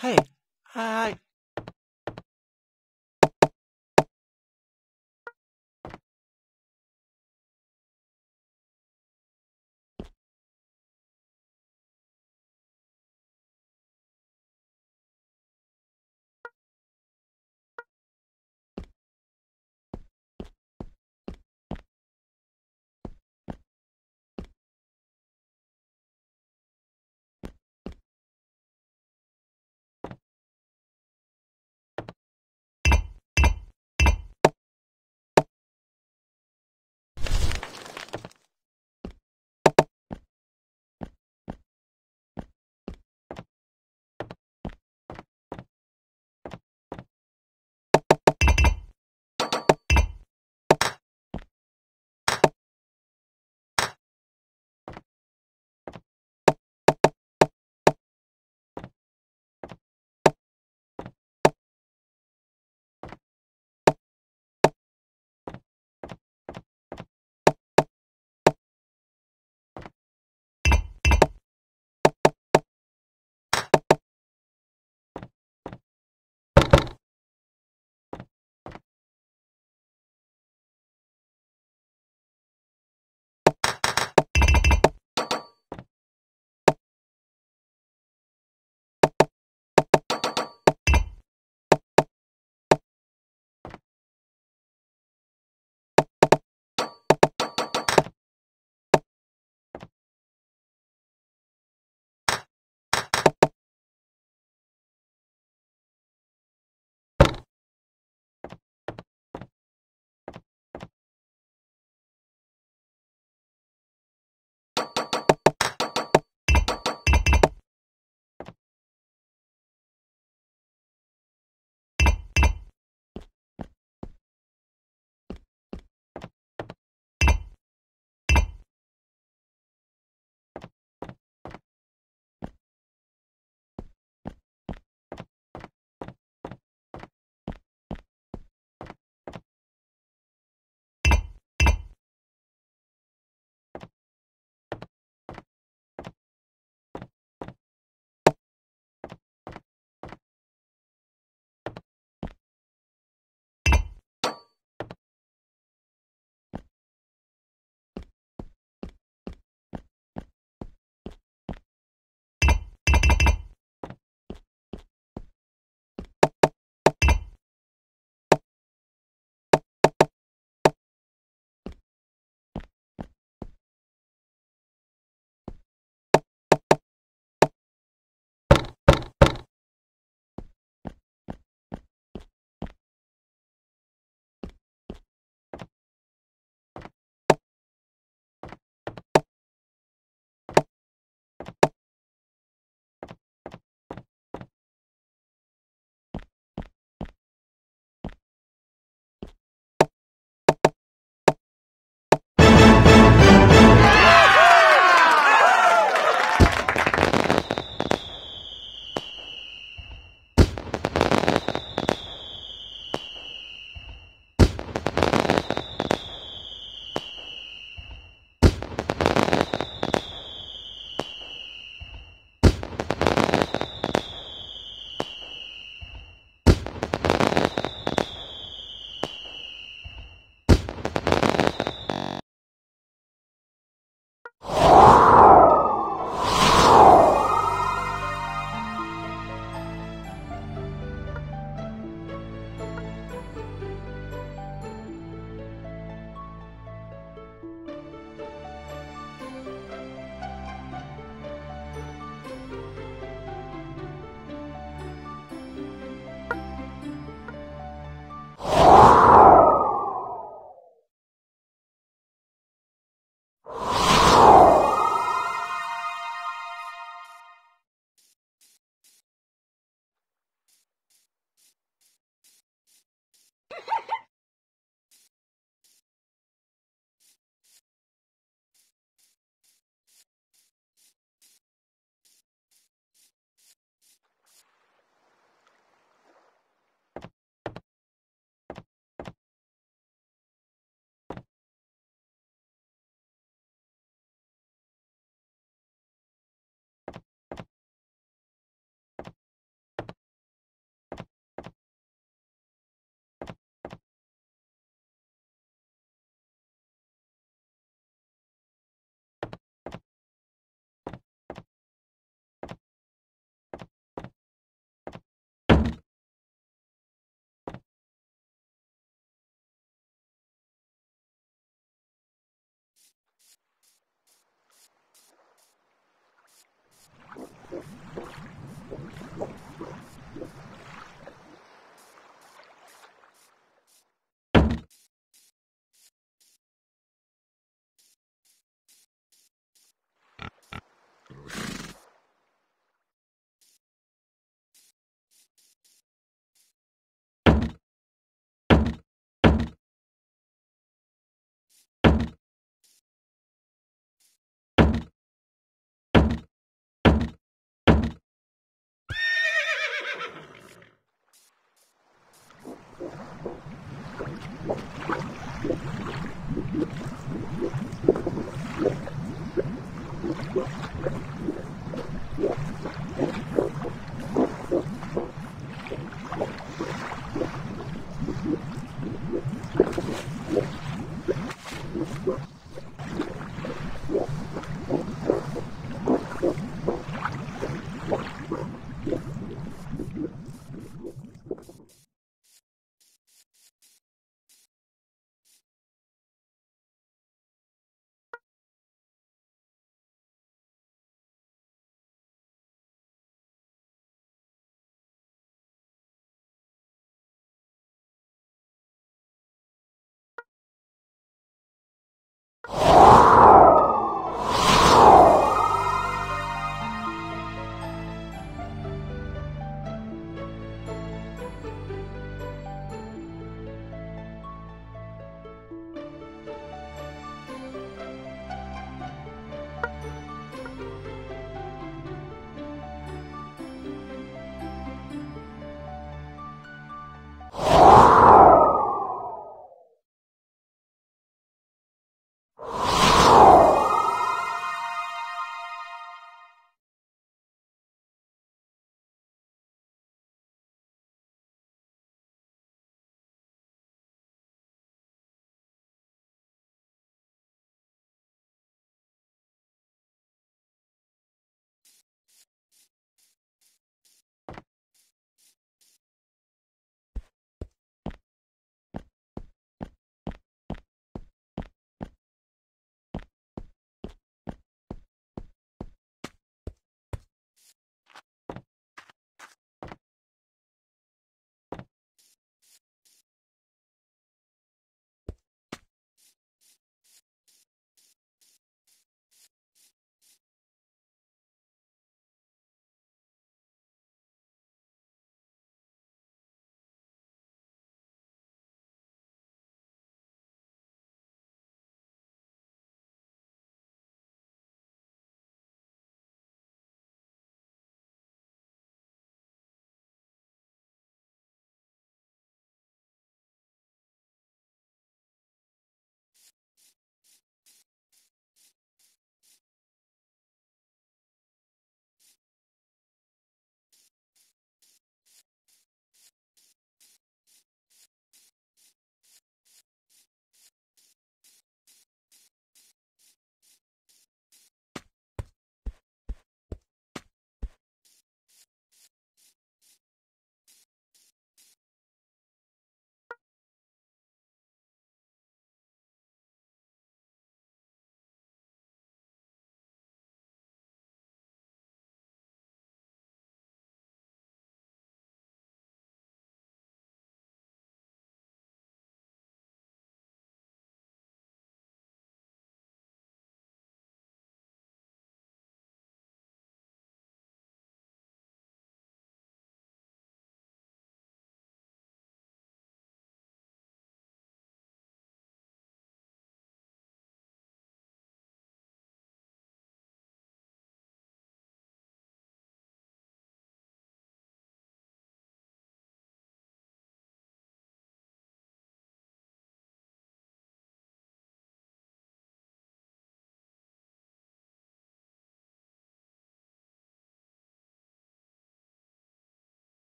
はい。はい。